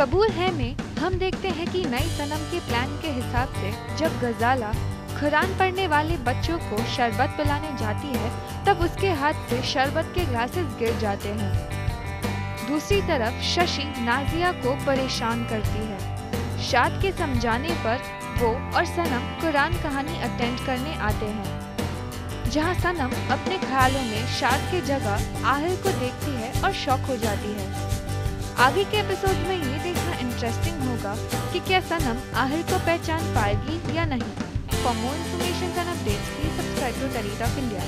कबूल है में, हम देखते हैं कि नई सनम के प्लान के हिसाब से, जब गजाला खुरान पढ़ने वाले बच्चों को शरबत पिलाने जाती है, तब उसके हाथ से शरबत के ग्लासेस गिर जाते हैं। दूसरी तरफ़, शशि नाजिया को परेशान करती है। शाद के समझाने पर वो और सनम कुरान कहानी अटेंड करने आते हैं। जहाँ सनम अपने ख्यालों में शाद की जगह आहिर को देखती है और शौक हो जाती है। आगे के एपिसोड में ये देखना इंटरेस्टिंग होगा कि क्या सनम आहिर को पहचान पाएगी या नहीं। For more information and updates please subscribe to Teletalk India